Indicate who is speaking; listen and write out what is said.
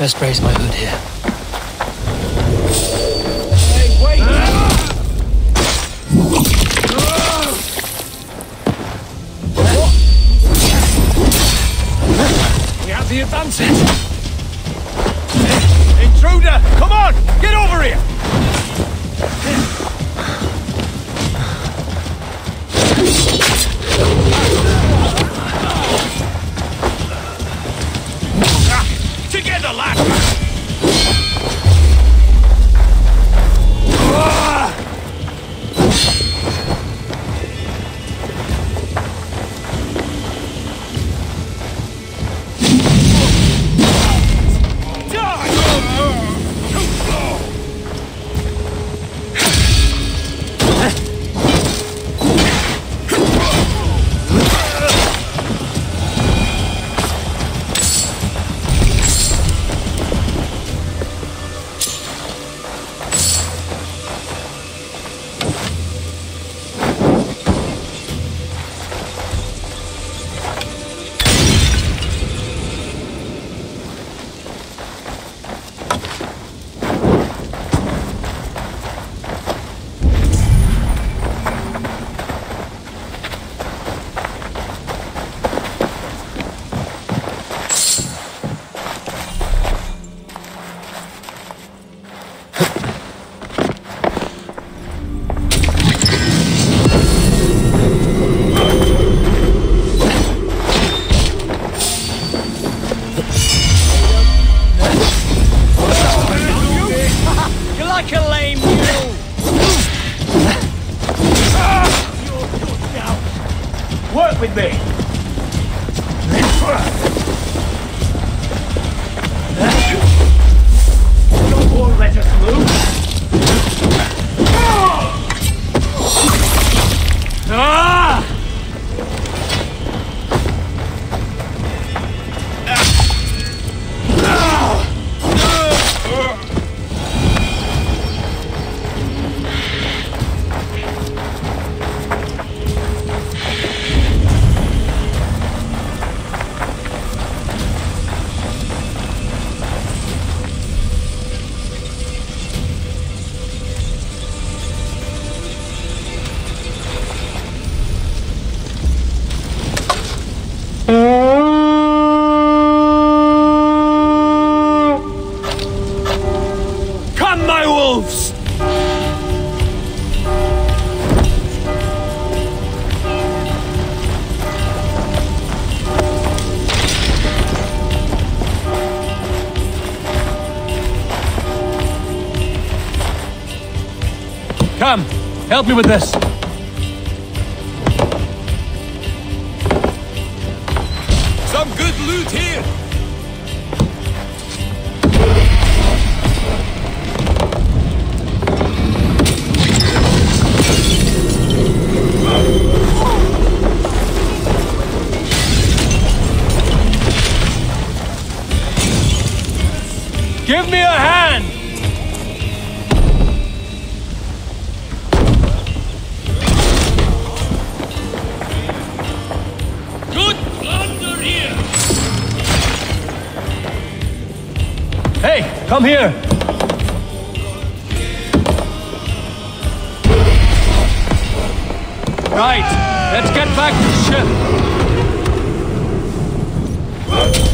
Speaker 1: Best raise my hood here.
Speaker 2: Hey, wait! We have the advantage! Intruder! Come on! With me! Come,
Speaker 3: help me with this.
Speaker 2: Some good loot here!
Speaker 3: Give me a hand. Hey, come here. Right, let's get back to ship.